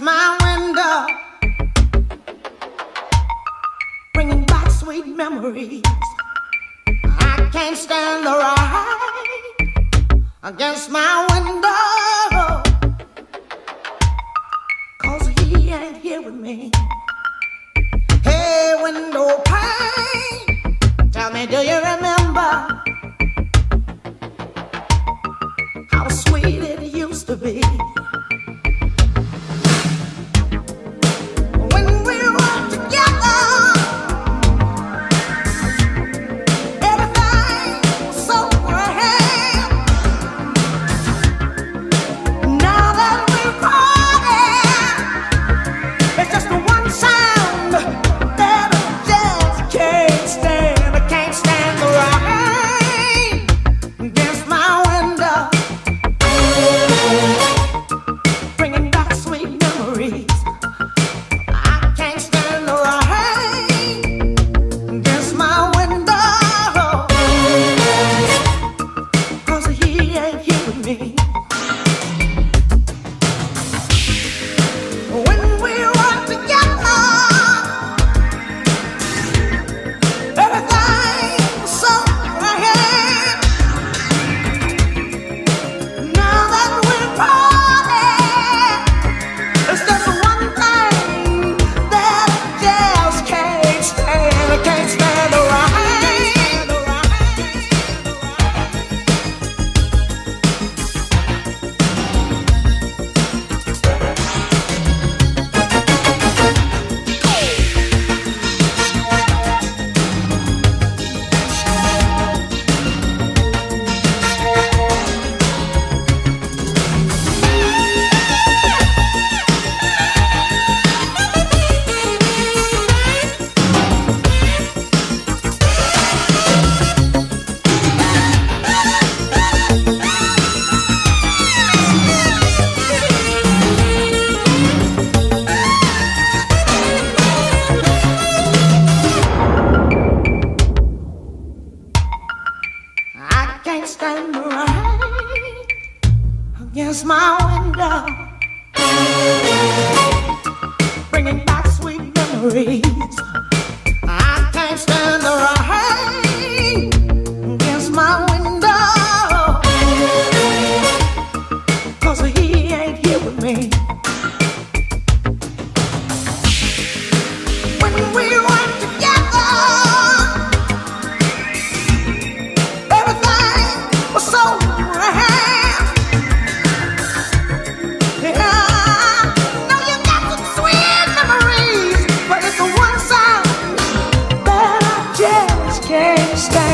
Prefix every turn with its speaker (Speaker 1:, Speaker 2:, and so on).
Speaker 1: my window, bringing back sweet memories. I can't stand the ride against my window, next time around against my window, bringing back sweet memories. I can't stand. can't stand.